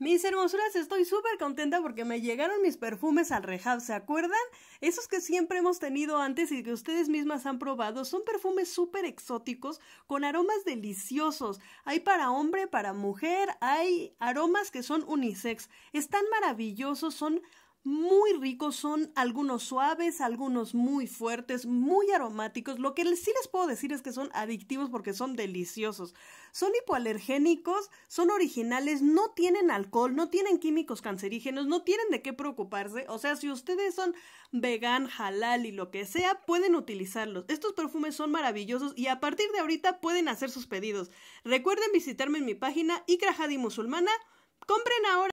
Mis hermosuras, estoy súper contenta porque me llegaron mis perfumes al rehab, ¿se acuerdan? Esos que siempre hemos tenido antes y que ustedes mismas han probado, son perfumes súper exóticos con aromas deliciosos. Hay para hombre, para mujer, hay aromas que son unisex. Están maravillosos, son muy ricos, son algunos suaves, algunos muy fuertes, muy aromáticos. Lo que sí les puedo decir es que son adictivos porque son deliciosos. Son hipoalergénicos, son originales, no tienen alcohol, no tienen químicos cancerígenos, no tienen de qué preocuparse. O sea, si ustedes son vegan, halal y lo que sea, pueden utilizarlos. Estos perfumes son maravillosos y a partir de ahorita pueden hacer sus pedidos. Recuerden visitarme en mi página Ikra Musulmana. Compren ahora.